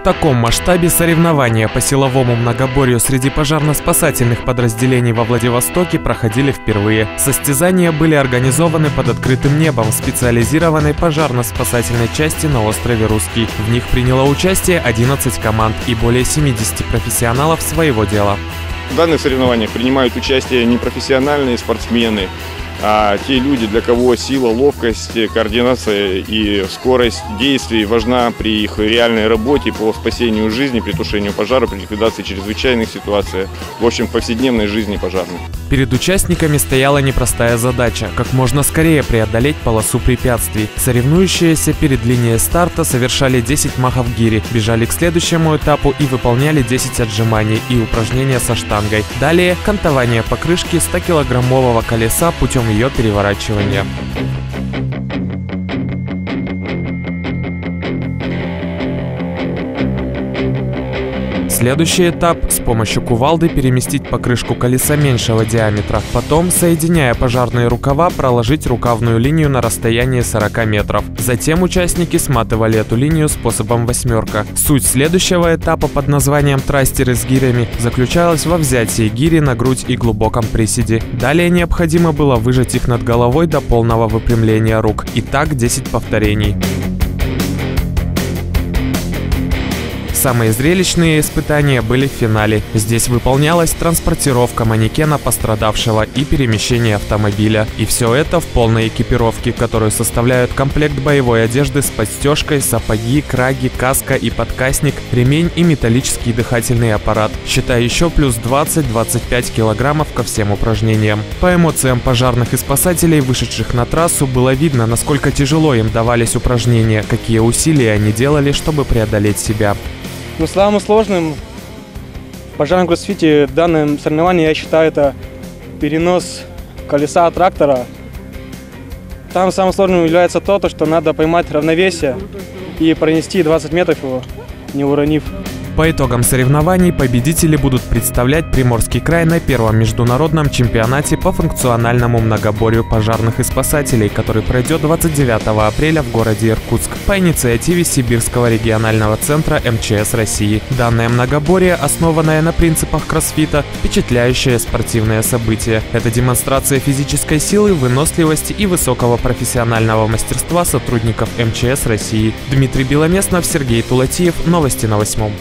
В таком масштабе соревнования по силовому многоборью среди пожарно-спасательных подразделений во Владивостоке проходили впервые. Состязания были организованы под открытым небом в специализированной пожарно-спасательной части на острове Русский. В них приняло участие 11 команд и более 70 профессионалов своего дела. В данных соревнованиях принимают участие непрофессиональные спортсмены, а те люди, для кого сила, ловкость, координация и скорость действий важна при их реальной работе по спасению жизни, при тушению пожара, при ликвидации чрезвычайных ситуаций, в общем, повседневной жизни пожарных. Перед участниками стояла непростая задача – как можно скорее преодолеть полосу препятствий. Соревнующиеся перед линией старта совершали 10 махов гири, бежали к следующему этапу и выполняли 10 отжиманий и упражнения со штангой. Далее – кантование покрышки 100-килограммового колеса путем ее переворачивания. Следующий этап – с помощью кувалды переместить покрышку колеса меньшего диаметра. Потом, соединяя пожарные рукава, проложить рукавную линию на расстоянии 40 метров. Затем участники сматывали эту линию способом восьмерка. Суть следующего этапа под названием «Трастеры с гирями» заключалась во взятии гири на грудь и глубоком приседе. Далее необходимо было выжать их над головой до полного выпрямления рук. И так 10 повторений. Самые зрелищные испытания были в финале. Здесь выполнялась транспортировка манекена пострадавшего и перемещение автомобиля. И все это в полной экипировке, которую составляют комплект боевой одежды с подстежкой, сапоги, краги, каска и подкасник, ремень и металлический дыхательный аппарат. Считай еще плюс 20-25 килограммов ко всем упражнениям. По эмоциям пожарных и спасателей, вышедших на трассу, было видно, насколько тяжело им давались упражнения, какие усилия они делали, чтобы преодолеть себя. Ну, самым сложным в пожарном кроссфите данное соревнование, я считаю, это перенос колеса трактора. Там самым сложным является то, что надо поймать равновесие и пронести 20 метров его, не уронив. По итогам соревнований победители будут представлять Приморский край на первом международном чемпионате по функциональному многоборью пожарных и спасателей, который пройдет 29 апреля в городе Иркутск по инициативе Сибирского регионального центра МЧС России. Данное многоборье, основанное на принципах кроссфита, впечатляющее спортивное событие. Это демонстрация физической силы, выносливости и высокого профессионального мастерства сотрудников МЧС России. Дмитрий Беломеснов, Сергей Тулатиев. Новости на восьмом.